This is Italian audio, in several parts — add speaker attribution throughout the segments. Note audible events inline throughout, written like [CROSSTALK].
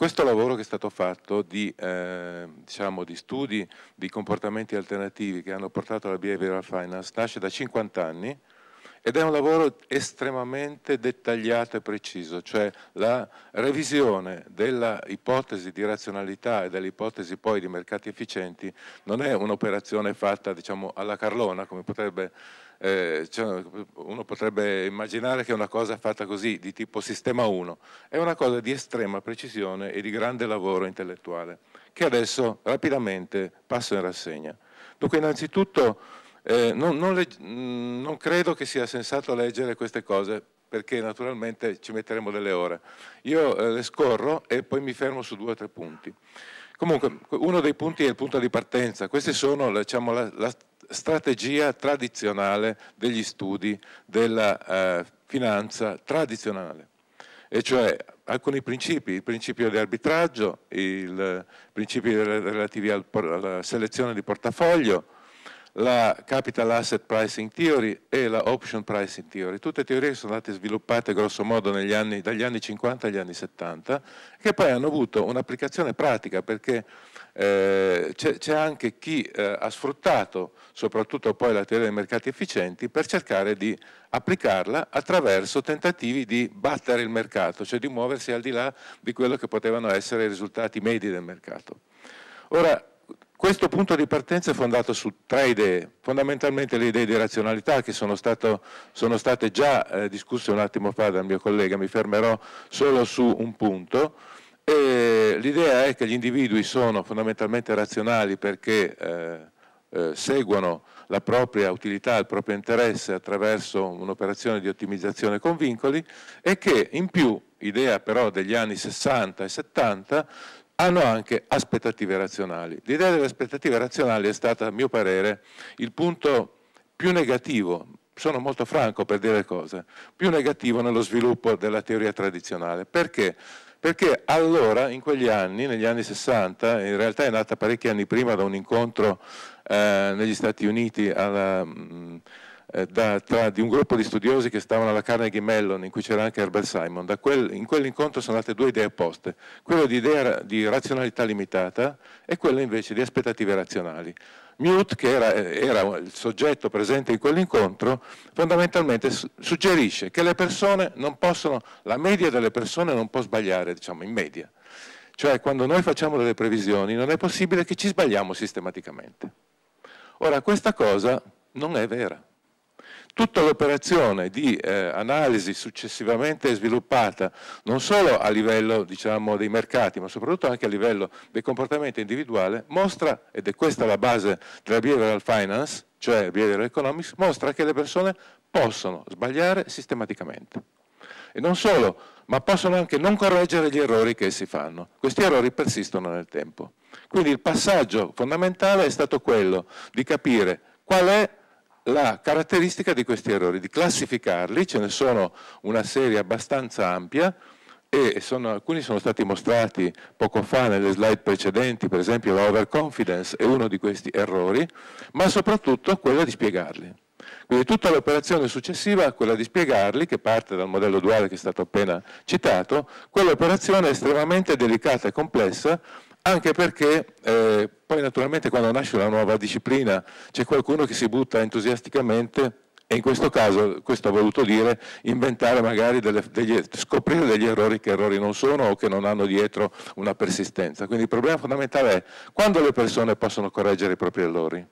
Speaker 1: questo lavoro che è stato fatto di, eh, diciamo, di, studi di comportamenti alternativi che hanno portato alla behavioral finance nasce da 50 anni ed è un lavoro estremamente dettagliato e preciso, cioè la revisione dell'ipotesi di razionalità e dell'ipotesi poi di mercati efficienti non è un'operazione fatta diciamo, alla carlona come potrebbe eh, cioè uno potrebbe immaginare che è una cosa fatta così, di tipo sistema 1, è una cosa di estrema precisione e di grande lavoro intellettuale, che adesso rapidamente passo in rassegna. Dunque innanzitutto eh, non, non, mm, non credo che sia sensato leggere queste cose perché naturalmente ci metteremo delle ore. Io eh, le scorro e poi mi fermo su due o tre punti. Comunque, uno dei punti è il punto di partenza. Queste sono diciamo, la, la, strategia tradizionale degli studi della eh, finanza tradizionale, e cioè alcuni principi, il principio di arbitraggio, i principi relativi al, alla selezione di portafoglio, la Capital Asset Pricing Theory e la Option Pricing Theory, tutte teorie che sono state sviluppate grosso modo anni, dagli anni 50 agli anni 70, che poi hanno avuto un'applicazione pratica perché eh, c'è anche chi eh, ha sfruttato soprattutto poi la teoria dei mercati efficienti per cercare di applicarla attraverso tentativi di battere il mercato, cioè di muoversi al di là di quello che potevano essere i risultati medi del mercato. Ora, questo punto di partenza è fondato su tre idee, fondamentalmente le idee di razionalità che sono, stato, sono state già eh, discusse un attimo fa dal mio collega, mi fermerò solo su un punto, l'idea è che gli individui sono fondamentalmente razionali perché eh, eh, seguono la propria utilità, il proprio interesse attraverso un'operazione di ottimizzazione con vincoli e che in più, idea però degli anni 60 e 70, hanno anche aspettative razionali. L'idea delle aspettative razionali è stata, a mio parere, il punto più negativo, sono molto franco per dire cose, più negativo nello sviluppo della teoria tradizionale. Perché? perché allora, in quegli anni, negli anni 60, in realtà è nata parecchi anni prima da un incontro eh, negli Stati Uniti alla, mh, mm, eh, da, tra, di un gruppo di studiosi che stavano alla Carnegie Mellon, in cui c'era anche Herbert Simon. Quel, in quell'incontro sono nate due idee opposte, quella di idea di razionalità limitata e quella invece di aspettative razionali. Mute, che era, era, il soggetto presente in quell'incontro, fondamentalmente suggerisce che possono, la media delle persone non può sbagliare, diciamo, in media. Cioè, quando noi facciamo delle previsioni non è possibile che ci sbagliamo sistematicamente. Ora, questa cosa non è vera tutta l'operazione di eh, analisi successivamente sviluppata non solo a livello diciamo, dei mercati ma soprattutto anche a livello del comportamento individuale mostra, ed è questa la base della behavioral finance, cioè behavioral economics, mostra che le persone possono sbagliare sistematicamente. E non solo, ma possono anche non correggere gli errori che essi fanno. Questi errori persistono nel tempo. Quindi il passaggio fondamentale è stato quello di capire qual è la caratteristica di questi errori, di classificarli, ce ne sono una serie abbastanza ampia e sono, alcuni sono stati mostrati poco fa nelle slide precedenti, per esempio l'overconfidence è uno di questi errori, ma soprattutto quella di spiegarli. Quindi tutta l'operazione successiva, quella di spiegarli, che parte dal modello duale che è stato appena citato, quell'operazione è estremamente delicata e complessa anche perché eh, poi naturalmente quando nasce una nuova disciplina c'è qualcuno che si butta entusiasticamente e in questo caso, questo ha voluto dire, inventare magari delle, degli, scoprire degli errori che errori non sono o che non hanno dietro una persistenza. Quindi il problema fondamentale è quando le persone possono correggere i propri errori,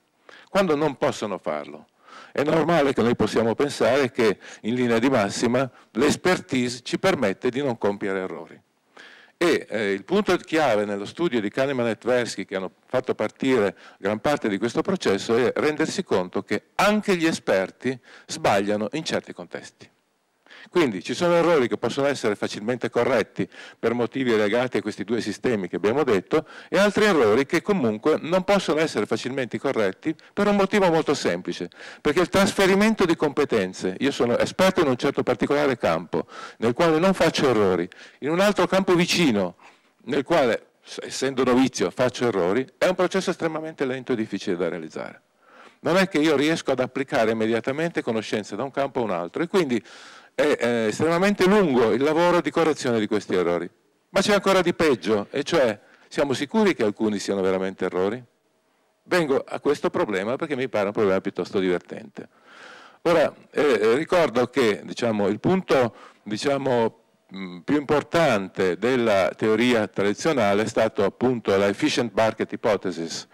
Speaker 1: quando non possono farlo. È normale che noi possiamo pensare che in linea di massima l'expertise ci permette di non compiere errori. E eh, il punto chiave nello studio di Kahneman e Tversky che hanno fatto partire gran parte di questo processo è rendersi conto che anche gli esperti sbagliano in certi contesti. Quindi ci sono errori che possono essere facilmente corretti per motivi legati a questi due sistemi che abbiamo detto e altri errori che comunque non possono essere facilmente corretti per un motivo molto semplice, perché il trasferimento di competenze, io sono esperto in un certo particolare campo nel quale non faccio errori, in un altro campo vicino nel quale essendo novizio faccio errori, è un processo estremamente lento e difficile da realizzare. Non è che io riesco ad applicare immediatamente conoscenze da un campo a un altro e quindi è eh, estremamente lungo il lavoro di correzione di questi errori. Ma c'è ancora di peggio, e cioè siamo sicuri che alcuni siano veramente errori? Vengo a questo problema perché mi pare un problema piuttosto divertente. Ora, eh, ricordo che diciamo, il punto diciamo, più importante della teoria tradizionale è stato appunto la efficient market hypothesis.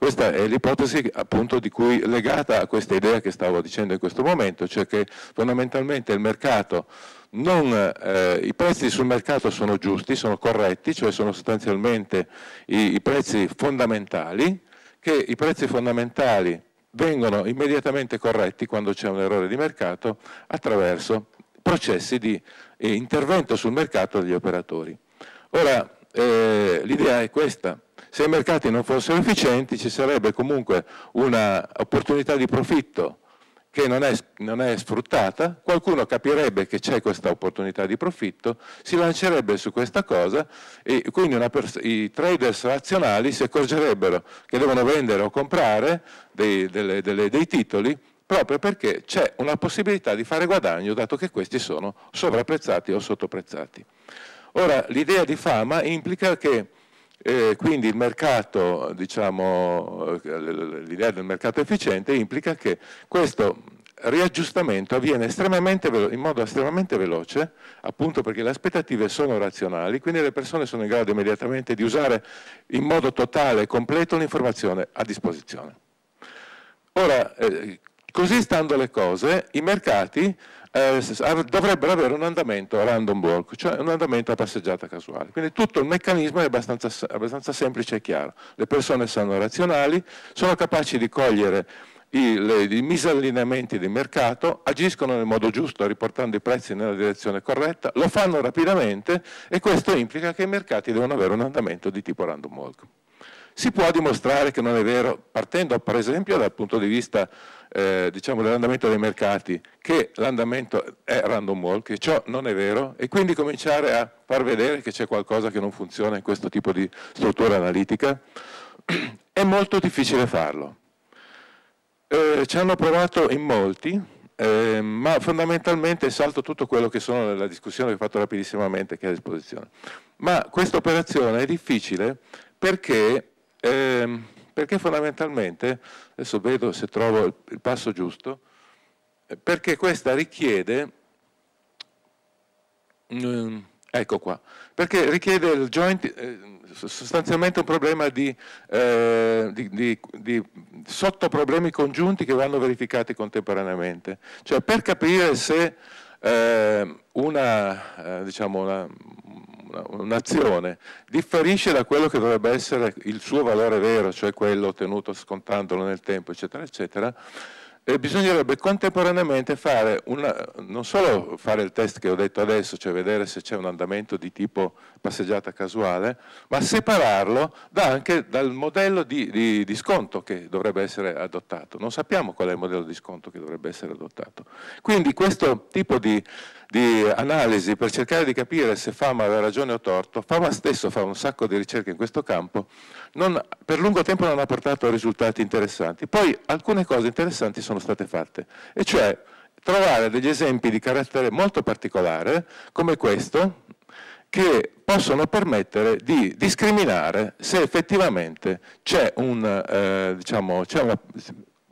Speaker 1: Questa è l'ipotesi appunto di cui legata a questa idea che stavo dicendo in questo momento, cioè che fondamentalmente il mercato non, eh, i prezzi sul mercato sono giusti, sono corretti, cioè sono sostanzialmente i, i prezzi fondamentali, che i prezzi fondamentali vengono immediatamente corretti quando c'è un errore di mercato attraverso processi di eh, intervento sul mercato degli operatori. Ora, eh, l'idea è questa, se i mercati non fossero efficienti ci sarebbe comunque un'opportunità di profitto che non è, non è, sfruttata, qualcuno capirebbe che c'è questa opportunità di profitto, si lancerebbe su questa cosa e quindi i traders razionali si accorgerebbero che devono vendere o comprare dei, delle, delle, dei titoli proprio perché c'è una possibilità di fare guadagno dato che questi sono sovrapprezzati o sottoprezzati. Ora, l'idea di fama implica che eh, quindi il mercato, diciamo, l'idea del mercato efficiente implica che questo riaggiustamento avviene in modo estremamente veloce, appunto perché le aspettative sono razionali, quindi le persone sono in grado immediatamente di usare in modo totale e completo l'informazione a disposizione. Ora, eh, così stando le cose, i mercati eh, dovrebbero avere un andamento random walk, cioè un andamento a passeggiata casuale. Quindi tutto il meccanismo è abbastanza, abbastanza semplice e chiaro. Le persone sono razionali, sono capaci di cogliere i, le, i, misallineamenti di mercato, agiscono nel modo giusto riportando i prezzi nella direzione corretta, lo fanno rapidamente e questo implica che i mercati devono avere un andamento di tipo random walk. Si può dimostrare che non è vero, partendo per esempio dal punto di vista eh, diciamo, dell'andamento dei mercati, che l'andamento è random walk, che ciò non è vero, e quindi cominciare a far vedere che c'è qualcosa che non funziona in questo tipo di struttura analitica, [CLEARS THROAT] è molto difficile farlo. Eh, ci hanno provato in molti, eh, ma fondamentalmente salto tutto quello che sono nella discussione che ho fatto rapidissimamente che è a disposizione. Ma questa operazione è difficile perché eh, perché fondamentalmente, adesso vedo se trovo il, il passo giusto, eh, perché questa richiede, mm, ecco qua, perché richiede il joint, eh, sostanzialmente un problema di, eh, di, di, di sottoproblemi congiunti che vanno verificati contemporaneamente. Cioè per capire se eh, una, eh, diciamo una, un'azione differisce da quello che dovrebbe essere il suo valore vero, cioè quello ottenuto scontandolo nel tempo, eccetera, eccetera, e bisognerebbe contemporaneamente fare una, non solo fare il test che ho detto adesso, cioè vedere se c'è un andamento di tipo passeggiata casuale, ma separarlo da anche dal modello di, di, di, sconto che dovrebbe essere adottato. Non sappiamo qual è il modello di sconto che dovrebbe essere adottato. Quindi questo tipo di di analisi per cercare di capire se Fama aveva ragione o torto, Fama stesso fa un sacco di ricerche in questo campo, non, per lungo tempo non ha portato risultati interessanti. Poi alcune cose interessanti sono state fatte, e cioè trovare degli esempi di carattere molto particolare, come questo, che possono permettere di discriminare se effettivamente c'è un, eh, diciamo, una,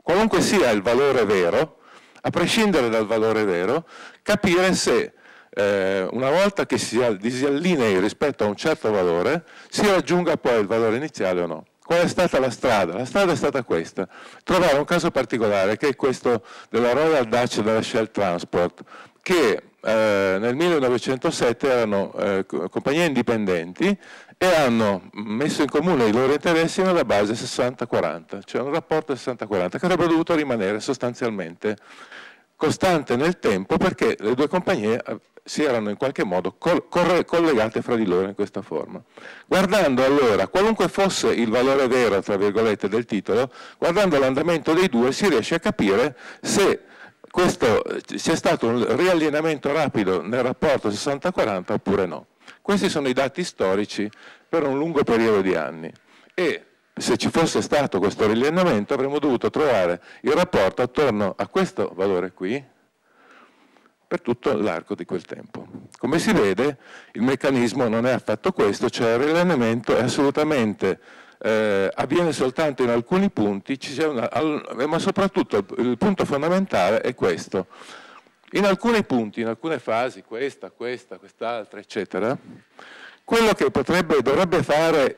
Speaker 1: qualunque sia il valore vero, a prescindere dal valore vero, capire se eh, una volta che si disallinei rispetto a un certo valore, si raggiunga poi il valore iniziale o no. Qual è stata la strada? La strada è stata questa, trovare un caso particolare che è questo della Royal Dutch della Shell Transport, che eh, nel 1907 erano eh, compagnie indipendenti e hanno messo in comune i loro interessi nella base 60-40, cioè un rapporto 60-40 che avrebbe dovuto rimanere sostanzialmente costante nel tempo perché le due compagnie eh, si erano in qualche modo collegate fra di loro in questa forma. Guardando allora, qualunque fosse il valore vero, tra virgolette, del titolo, guardando l'andamento dei due si riesce a capire se questo sia stato un riallineamento rapido nel rapporto 60-40 oppure no. Questi sono i dati storici per un lungo periodo di anni e se ci fosse stato questo riallineamento avremmo dovuto trovare il rapporto attorno a questo valore qui per tutto l'arco di quel tempo. Come si vede il meccanismo non è affatto questo, cioè il riallineamento è assolutamente eh, avviene soltanto in alcuni punti, una, ma soprattutto il punto fondamentale è questo. In alcuni punti, in alcune fasi, questa, questa, quest'altra, eccetera, quello che potrebbe, dovrebbe fare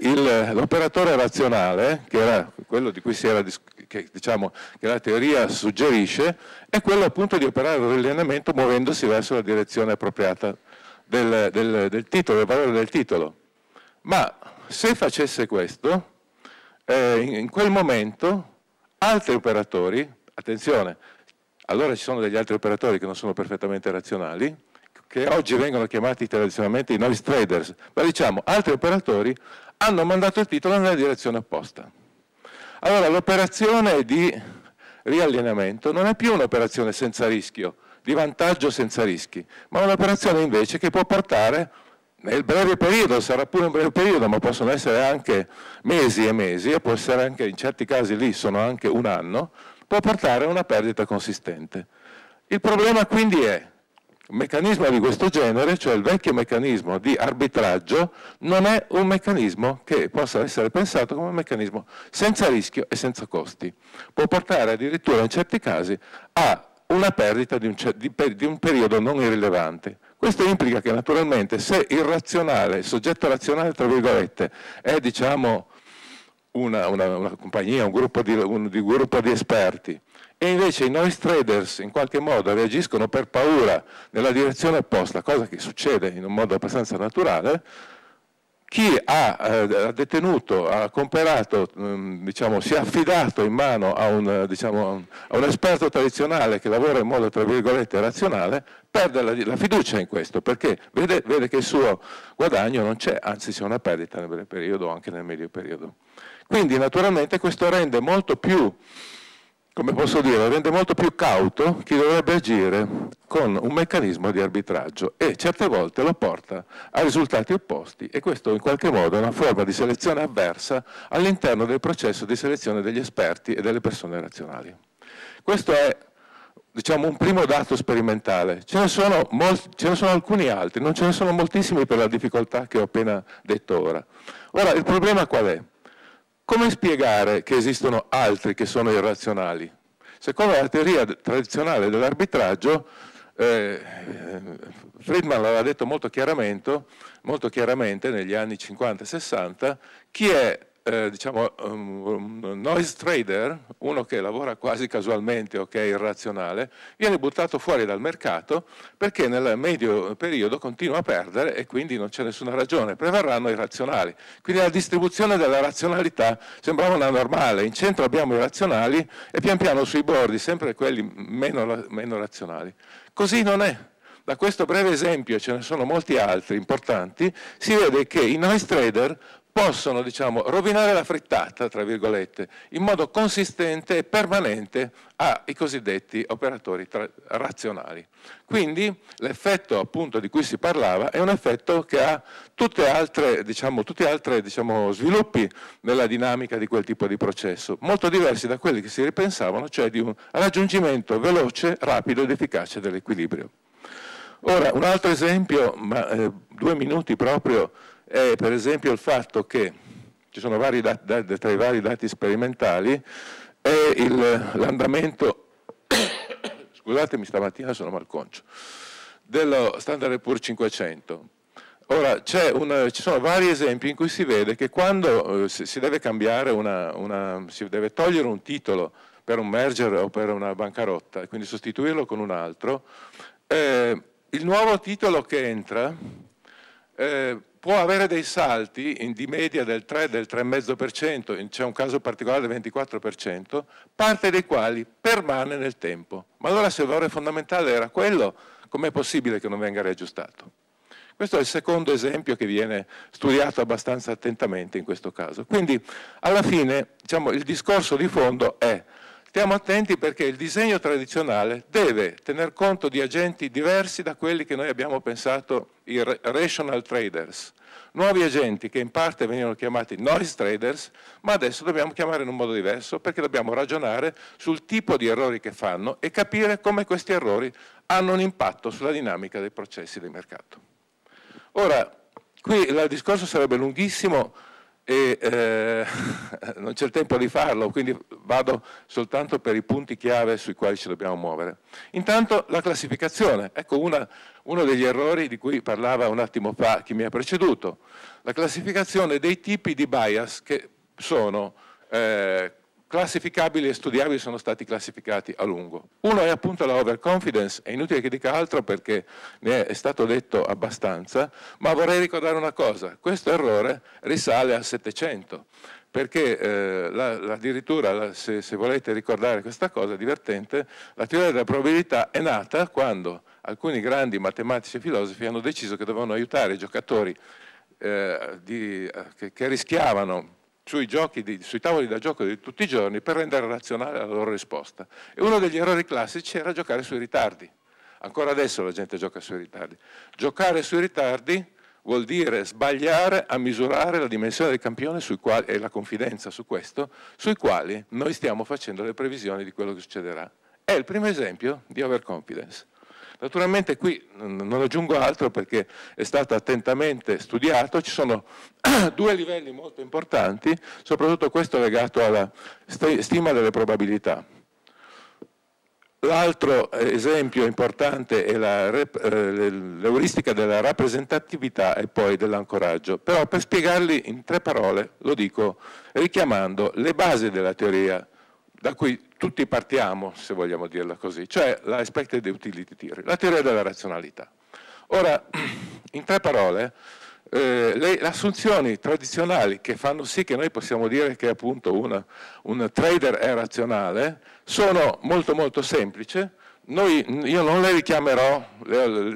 Speaker 1: l'operatore razionale, che era quello di cui si era, che, diciamo, che la teoria suggerisce, è quello appunto di operare il riallineamento muovendosi verso la direzione appropriata del, del, del titolo, del valore del titolo. Ma se facesse questo, eh, in, in quel momento altri operatori, attenzione, allora ci sono degli altri operatori che non sono perfettamente razionali, che oggi vengono chiamati tradizionalmente i noise traders, ma diciamo altri operatori hanno mandato il titolo nella direzione opposta. Allora l'operazione di riallineamento non è più un'operazione senza rischio, di vantaggio senza rischi, ma un'operazione invece che può portare nel breve periodo, sarà pure un breve periodo, ma possono essere anche mesi e mesi, e può essere anche in certi casi lì sono anche un anno, può portare a una perdita consistente. Il problema quindi è un meccanismo di questo genere, cioè il vecchio meccanismo di arbitraggio, non è un meccanismo che possa essere pensato come un meccanismo senza rischio e senza costi. Può portare addirittura in certi casi a una perdita di un, di un periodo non irrilevante. Questo implica che naturalmente se il razionale, il soggetto razionale, tra virgolette, è diciamo una, una, una compagnia, un gruppo, di, un, di gruppo di esperti, e invece i noise traders in qualche modo reagiscono per paura nella direzione opposta, cosa che succede in un modo abbastanza naturale, chi ha eh, detenuto, ha comperato, mh, diciamo, si è affidato in mano a un, diciamo, a un, esperto tradizionale che lavora in modo tra virgolette razionale, perde la, la fiducia in questo perché vede, vede, che il suo guadagno non c'è, anzi c'è una perdita nel breve periodo o anche nel medio periodo. Quindi naturalmente questo rende molto più come posso dire, rende molto più cauto chi dovrebbe agire con un meccanismo di arbitraggio e certe volte lo porta a risultati opposti e questo in qualche modo è una forma di selezione avversa all'interno del processo di selezione degli esperti e delle persone razionali. Questo è diciamo, un primo dato sperimentale, ce ne, sono ce ne sono alcuni altri, non ce ne sono moltissimi per la difficoltà che ho appena detto ora. Ora, il problema qual è? Come spiegare che esistono altri che sono irrazionali? Secondo la teoria tradizionale dell'arbitraggio, eh, Friedman l'aveva detto molto chiaramente, molto chiaramente negli anni 50 e 60, chi è eh, diciamo, un noise trader, uno che lavora quasi casualmente o che è irrazionale, viene buttato fuori dal mercato perché nel medio periodo continua a perdere e quindi non c'è nessuna ragione, prevarranno i razionali. Quindi la distribuzione della razionalità sembrava una normale, in centro abbiamo i razionali e pian piano sui bordi sempre quelli meno, meno razionali. Così non è. Da questo breve esempio, ce ne sono molti altri importanti, si vede che i noise trader possono diciamo, rovinare la frittata, tra virgolette, in modo consistente e permanente ai cosiddetti operatori razionali. Quindi l'effetto appunto di cui si parlava è un effetto che ha tutti altri diciamo, diciamo, sviluppi nella dinamica di quel tipo di processo, molto diversi da quelli che si ripensavano, cioè di un raggiungimento veloce, rapido ed efficace dell'equilibrio. Ora, un altro esempio, ma eh, due minuti proprio, è per esempio il fatto che ci sono vari dati, tra i vari dati sperimentali è l'andamento, [COUGHS] scusatemi stamattina sono malconcio, dello Standard Poor's 500. Ora, una, ci sono vari esempi in cui si vede che quando eh, si deve cambiare una, una, si deve togliere un titolo per un merger o per una bancarotta e quindi sostituirlo con un altro, eh, il nuovo titolo che entra eh, può avere dei salti in, di media del 3, del 3,5%, c'è un caso particolare del 24%, parte dei quali permane nel tempo. Ma allora se il valore fondamentale era quello, com'è possibile che non venga riaggiustato? Questo è il secondo esempio che viene studiato abbastanza attentamente in questo caso. Quindi alla fine diciamo, il discorso di fondo è Stiamo attenti perché il disegno tradizionale deve tener conto di agenti diversi da quelli che noi abbiamo pensato i rational traders, nuovi agenti che in parte venivano chiamati noise traders, ma adesso dobbiamo chiamare in un modo diverso perché dobbiamo ragionare sul tipo di errori che fanno e capire come questi errori hanno un impatto sulla dinamica dei processi di mercato. Ora, qui il discorso sarebbe lunghissimo, e eh, [LAUGHS] non c'è il tempo di farlo, quindi vado soltanto per i punti chiave sui quali ci dobbiamo muovere. Intanto la classificazione, ecco una, uno degli errori di cui parlava un attimo fa chi mi ha preceduto, la classificazione dei tipi di bias che sono eh, classificabili e studiabili sono stati classificati a lungo. Uno è appunto la overconfidence, è inutile che dica altro perché ne è stato detto abbastanza, ma vorrei ricordare una cosa, questo errore risale al 700, perché eh, la, addirittura, la, se, se, volete ricordare questa cosa divertente, la teoria della probabilità è nata quando alcuni grandi matematici e filosofi hanno deciso che dovevano aiutare i giocatori eh, di, eh, che, che rischiavano sui, di, sui, tavoli da gioco di tutti i giorni per rendere razionale la loro risposta. E uno degli errori classici era giocare sui ritardi. Ancora adesso la gente gioca sui ritardi. Giocare sui ritardi vuol dire sbagliare a misurare la dimensione del campione quali, e la confidenza su questo, sui quali noi stiamo facendo le previsioni di quello che succederà. È il primo esempio di overconfidence. Naturalmente qui non aggiungo altro perché è stato attentamente studiato, ci sono [CLEARS THROAT] due livelli molto importanti, soprattutto questo legato alla stima delle probabilità. L'altro esempio importante è eh, l'euristica della rappresentatività e poi dell'ancoraggio, però per spiegarli in tre parole lo dico richiamando le basi della teoria da cui tutti partiamo, se vogliamo dirla così, cioè la expected utility theory, la teoria della razionalità. Ora, [CLEARS THROAT] in tre parole, eh, le, le, assunzioni tradizionali che fanno sì che noi possiamo dire che appunto una, un trader è razionale sono molto molto semplici, noi, io non le richiamerò,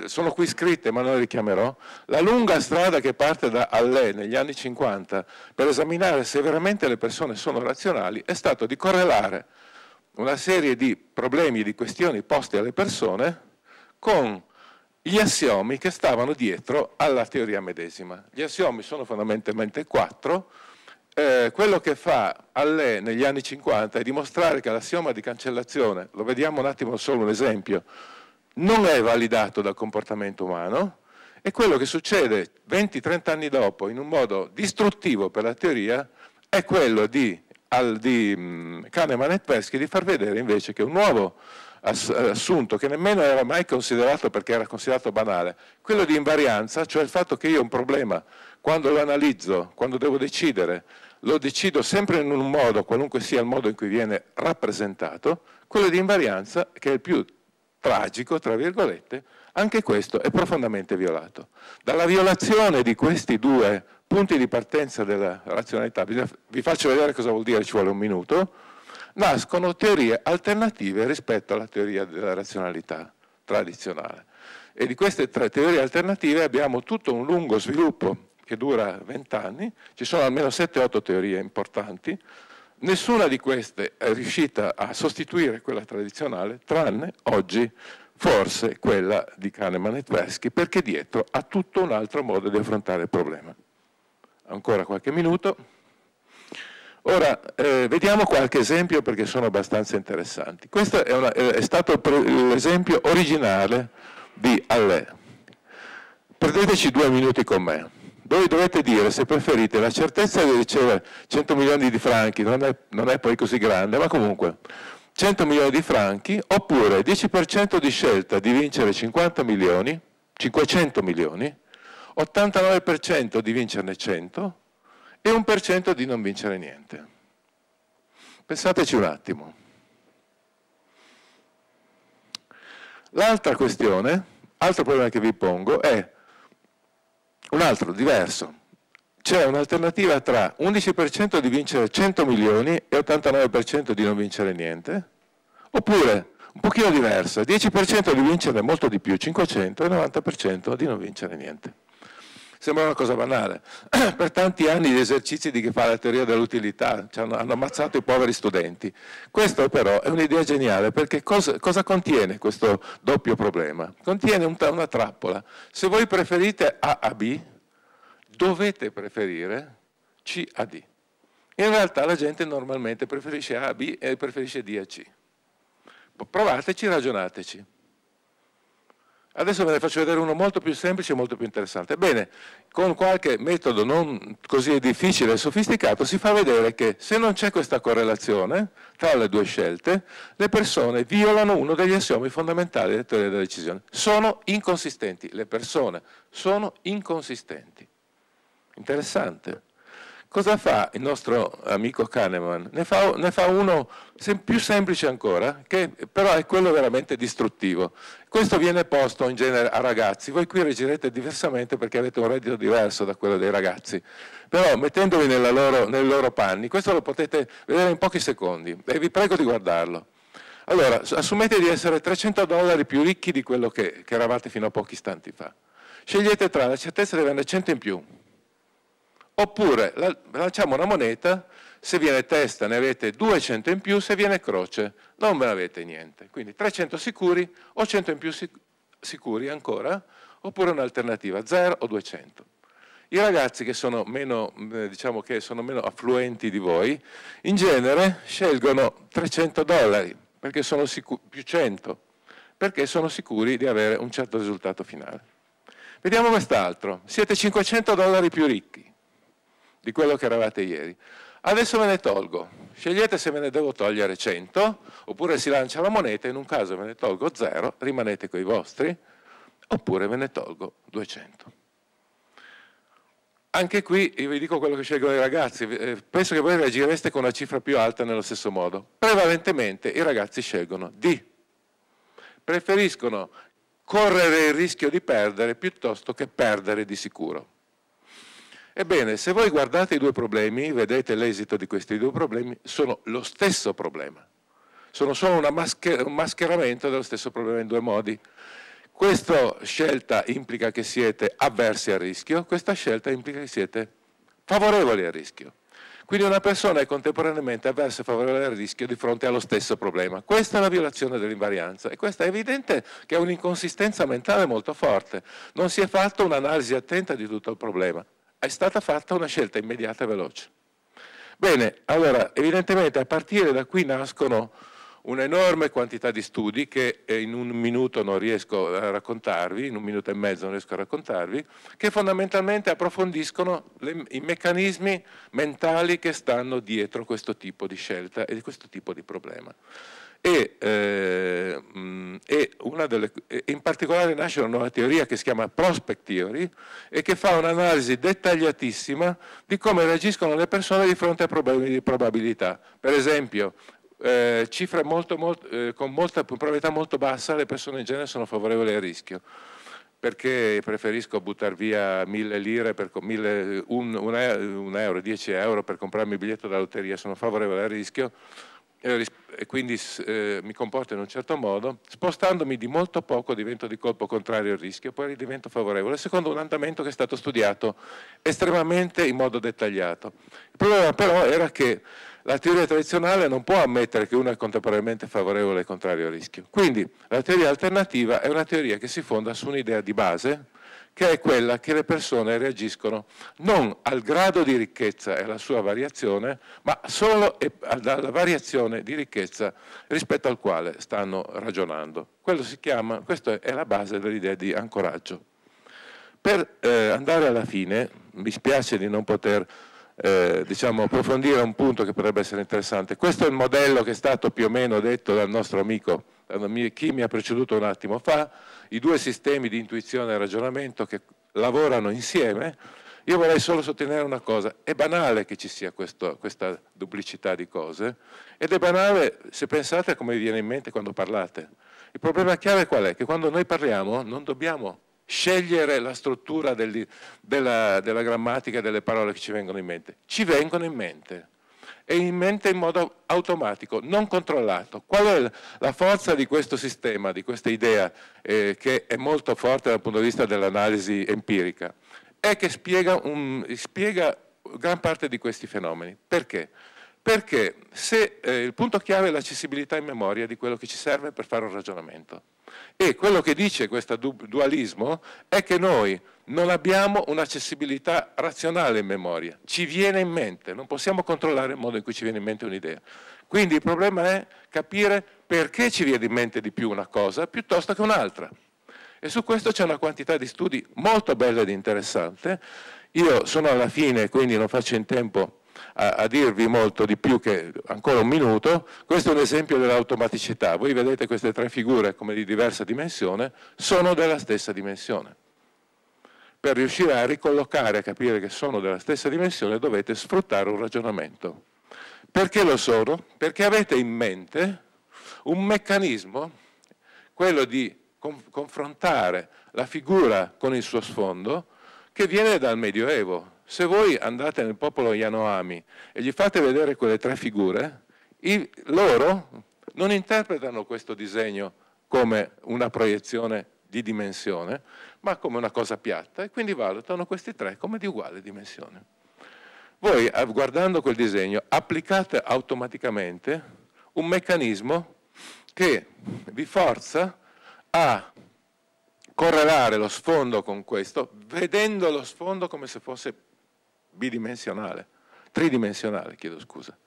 Speaker 1: sono qui scritte ma non le richiamerò, la lunga strada che parte da Allais negli anni 50 per esaminare se veramente le persone sono razionali è stato di correlare una serie di problemi e di questioni poste alle persone con gli assiomi che stavano dietro alla teoria medesima. Gli assiomi sono fondamentalmente quattro, eh, quello che fa Allais negli anni 50 è dimostrare che l'assioma di cancellazione, lo vediamo un attimo solo un esempio, non è validato dal comportamento umano e quello che succede 20-30 anni dopo in un modo distruttivo per la teoria è quello di, al, di um, Kahneman e Tversky di far vedere invece che un nuovo assunto che nemmeno era mai considerato perché era considerato banale, quello di invarianza, cioè il fatto che io un problema quando lo analizzo, quando devo decidere lo decido sempre in un modo, qualunque sia il modo in cui viene rappresentato, quello di invarianza, che è il più tragico, tra virgolette, anche questo è profondamente violato. Dalla violazione di questi due punti di partenza della razionalità, vi faccio vedere cosa vuol dire, ci vuole un minuto, nascono teorie alternative rispetto alla teoria della razionalità tradizionale. E di queste tre teorie alternative abbiamo tutto un lungo sviluppo che dura vent'anni, ci sono almeno 7-8 teorie importanti, nessuna di queste è riuscita a sostituire quella tradizionale, tranne oggi forse quella di Kahneman e Tversky, perché dietro ha tutto un altro modo di affrontare il problema. Ancora qualche minuto. Ora, eh, vediamo qualche esempio perché sono abbastanza interessanti. Questo è, una, è stato l'esempio originale di Allais. Perdeteci due minuti con me voi dovete dire se preferite la certezza di ricevere 100 milioni di franchi, non è, non è poi così grande, ma comunque 100 milioni di franchi, oppure 10% di scelta di vincere 50 milioni, 500 milioni, 89% di vincerne 100 e 1% di non vincere niente. Pensateci un attimo. L'altra questione, altro problema che vi pongo è un altro diverso. C'è un'alternativa tra 11% di vincere 100 milioni e 89% di non vincere niente, oppure un pochino diversa, 10% di vincere molto di più, 500 e 90% di non vincere niente. Sembra una cosa banale. [CLEARS THROAT] per tanti anni gli esercizi di chi fa la teoria dell'utilità hanno, hanno, ammazzato i poveri studenti. Questo però è un'idea geniale perché cosa, cosa, contiene questo doppio problema? Contiene un, una trappola. Se voi preferite A a B, dovete preferire C a D. In realtà la gente normalmente preferisce A a B e preferisce D a C. Provateci, ragionateci. Adesso ve ne faccio vedere uno molto più semplice e molto più interessante. Bene, con qualche metodo non così difficile e sofisticato si fa vedere che se non c'è questa correlazione tra le due scelte, le persone violano uno degli assiomi fondamentali della teoria della decisione. Sono inconsistenti, le persone sono inconsistenti. Interessante. Cosa fa il nostro amico Kahneman? Ne fa, ne fa uno più semplice ancora, che però è quello veramente distruttivo. Questo viene posto in genere a ragazzi, voi qui reagirete diversamente perché avete un reddito diverso da quello dei ragazzi, però mettendovi loro, nei loro panni, questo lo potete vedere in pochi secondi e vi prego di guardarlo. Allora, assumete di essere 300 dollari più ricchi di quello che, che eravate fino a pochi istanti fa. Scegliete tra la certezza di averne 100 in più Oppure lanciamo una moneta, se viene testa ne avete 200 in più, se viene croce non ve ne avete niente. Quindi 300 sicuri o 100 in più sicuri ancora, oppure un'alternativa 0 o 200. I ragazzi che sono, meno, eh, diciamo che sono meno affluenti di voi, in genere scelgono 300 dollari, perché sono sicuri, più 100, perché sono sicuri di avere un certo risultato finale. Vediamo quest'altro, siete 500 dollari più ricchi di quello che eravate ieri. Adesso me ne tolgo, scegliete se me ne devo togliere 100, oppure si lancia la moneta, in un caso me ne tolgo 0, rimanete con i vostri, oppure me ne tolgo 200. Anche qui io vi dico quello che scelgono i ragazzi, eh, penso che voi reagireste con una cifra più alta nello stesso modo. Prevalentemente i ragazzi scelgono D, preferiscono correre il rischio di perdere piuttosto che perdere di sicuro. Ebbene, se voi guardate i due problemi, vedete l'esito di questi due problemi, sono lo stesso problema. Sono solo mascher un mascheramento dello stesso problema in due modi. Questa scelta implica che siete avversi al rischio, questa scelta implica che siete favorevoli al rischio. Quindi una persona è contemporaneamente avversa e favorevole al rischio di fronte allo stesso problema. Questa è la violazione dell'invarianza e questa è evidente che è un'inconsistenza mentale molto forte. Non si è fatta un'analisi attenta di tutto il problema è stata fatta una scelta immediata e veloce. Bene, allora evidentemente a partire da qui nascono un'enorme quantità di studi che eh, in un minuto non riesco a raccontarvi, in un minuto e mezzo non riesco a raccontarvi, che fondamentalmente approfondiscono le, i meccanismi mentali che stanno dietro questo tipo di scelta e di questo tipo di problema e, eh, e delle, in particolare nasce una nuova teoria che si chiama Prospect Theory e che fa un'analisi dettagliatissima di come reagiscono le persone di fronte a problemi di probabilità. Per esempio, eh, cifre molto, molto, eh, con molta probabilità molto bassa, le persone in genere sono favorevoli al rischio perché preferisco buttare via mille lire, per, mille, un, un, euro, dieci euro per comprarmi il biglietto da lotteria, sono favorevole al rischio, e quindi eh, mi comporto in un certo modo, spostandomi di molto poco divento di colpo contrario al rischio, poi divento favorevole, secondo un andamento che è stato studiato estremamente in modo dettagliato. Il problema però era che la teoria tradizionale non può ammettere che uno è contemporaneamente favorevole e contrario al rischio. Quindi la teoria alternativa è una teoria che si fonda su un'idea di base, che è quella che le persone reagiscono non al grado di ricchezza e alla sua variazione, ma solo alla variazione di ricchezza rispetto al quale stanno ragionando. Chiama, questa è la base dell'idea di ancoraggio. Per eh, andare alla fine, mi spiace di non poter eh, diciamo, approfondire un punto che potrebbe essere interessante. Questo è il modello che è stato più o meno detto dal nostro amico chi mi ha preceduto un attimo fa, i due sistemi di intuizione e ragionamento che lavorano insieme, io vorrei solo sottolineare una cosa, è banale che ci sia questo, questa duplicità di cose ed è banale se pensate a come vi viene in mente quando parlate. Il problema chiave qual è? Che quando noi parliamo non dobbiamo scegliere la struttura degli, della, della grammatica delle parole che ci vengono in mente, ci vengono in mente e in mente in modo automatico, non controllato. Qual è la forza di questo sistema, di questa idea eh, che è molto forte dal punto di vista dell'analisi empirica? è che spiega, un, spiega gran parte di questi fenomeni. Perché? Perché se eh, il punto chiave è l'accessibilità in memoria di quello che ci serve per fare un ragionamento. E quello che dice questo dualismo è che noi non abbiamo un'accessibilità razionale in memoria, ci viene in mente, non possiamo controllare il modo in cui ci viene in mente un'idea. Quindi il problema è capire perché ci viene in mente di più una cosa piuttosto che un'altra. E su questo c'è una quantità di studi molto bella ed interessante. Io sono alla fine, quindi non faccio in tempo a, a, dirvi molto di più che ancora un minuto. Questo è un esempio dell'automaticità. Voi vedete queste tre figure come di diversa dimensione, sono della stessa dimensione. Per riuscire a ricollocare, a capire che sono della stessa dimensione, dovete sfruttare un ragionamento. Perché lo sono? Perché avete in mente un meccanismo, quello di confrontare la figura con il suo sfondo, che viene dal Medioevo. Se voi andate nel popolo Yanoami e gli fate vedere quelle tre figure, i, loro non interpretano questo disegno come una proiezione di dimensione, ma come una cosa piatta e quindi valutano questi tre come di uguale dimensione. Voi guardando quel disegno applicate automaticamente un meccanismo che vi forza a correlare lo sfondo con questo, vedendo lo sfondo come se fosse bidimensionale, tridimensionale, chiedo scusa.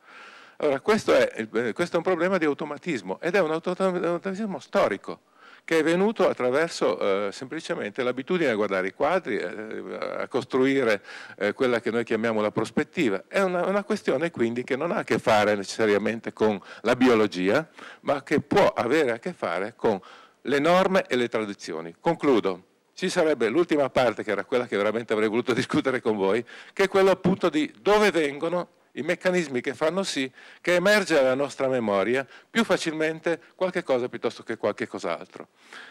Speaker 1: Allora, questo è, questo è un problema di automatismo ed è un automatismo storico che è venuto attraverso eh, semplicemente l'abitudine a guardare i quadri, eh, a costruire eh, quella che noi chiamiamo la prospettiva. È una, una, questione quindi che non ha a che fare necessariamente con la biologia, ma che può avere a che fare con le norme e le tradizioni. Concludo. Ci sarebbe l'ultima parte, che era quella che veramente avrei voluto [LAUGHS] discutere con voi, che è quella appunto di dove vengono i meccanismi che fanno sì che emerge dalla nostra memoria più facilmente qualche cosa piuttosto che qualche cos'altro.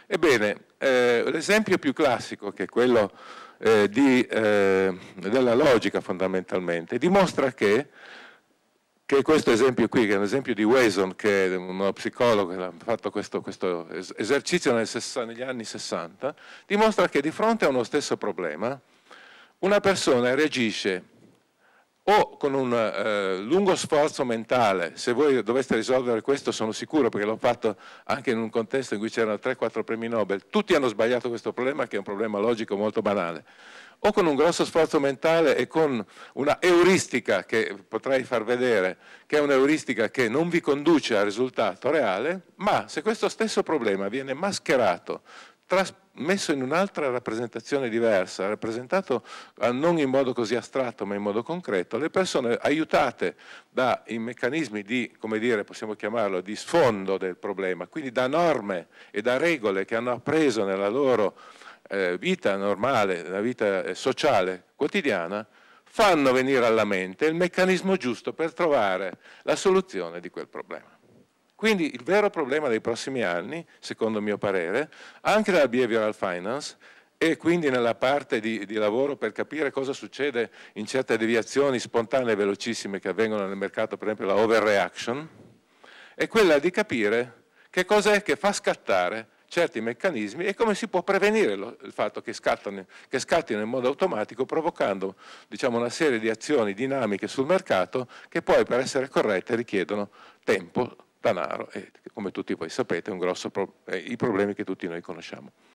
Speaker 1: Ebbene, eh, l'esempio più classico, che è quello eh, di, eh, della logica fondamentalmente, dimostra che che questo esempio qui, che è un esempio di Wason, che è uno psicologo che ha fatto questo, questo esercizio negli anni 60, dimostra che di fronte a uno stesso problema una persona reagisce o con un eh, lungo sforzo mentale, se voi doveste risolvere questo sono sicuro perché l'ho fatto anche in un contesto in cui c'erano 3-4 premi Nobel, tutti hanno sbagliato questo problema che è un problema logico molto banale, o con un grosso sforzo mentale e con una euristica che potrei far vedere, che è un'euristica che non vi conduce al risultato reale, ma se questo stesso problema viene mascherato, messo in un'altra rappresentazione diversa, rappresentato eh, non in modo così astratto ma in modo concreto, le persone aiutate dai meccanismi di, come dire, possiamo chiamarlo, di sfondo del problema, quindi da norme e da regole che hanno appreso nella loro eh, vita normale, la vita eh, sociale quotidiana, fanno venire alla mente il meccanismo giusto per trovare la soluzione di quel problema. Quindi il vero problema dei prossimi anni, secondo mio parere, anche nella behavioral finance, e quindi nella parte di, di, lavoro per capire cosa succede in certe deviazioni spontanee e velocissime che avvengono nel mercato, per esempio la overreaction, è quella di capire che cos'è che fa scattare certi meccanismi e come si può prevenire lo, il fatto che, scattano, che, scattino in modo automatico provocando diciamo, una serie di azioni dinamiche sul mercato che poi per essere corrette richiedono tempo, denaro e come tutti voi sapete pro, eh, i problemi che tutti noi conosciamo.